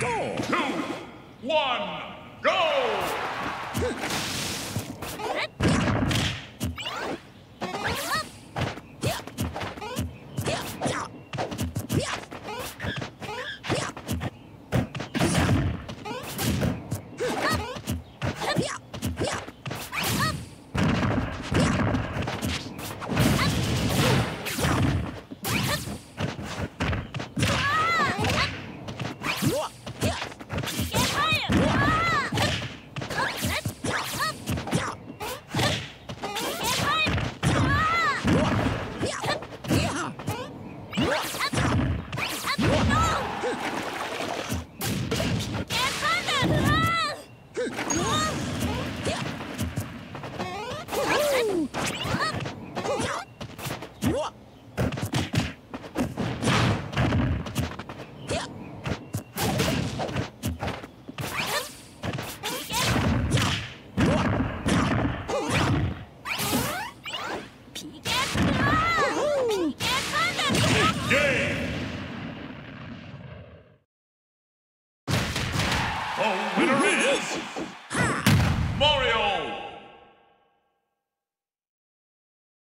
go! two, one, Game! The winner is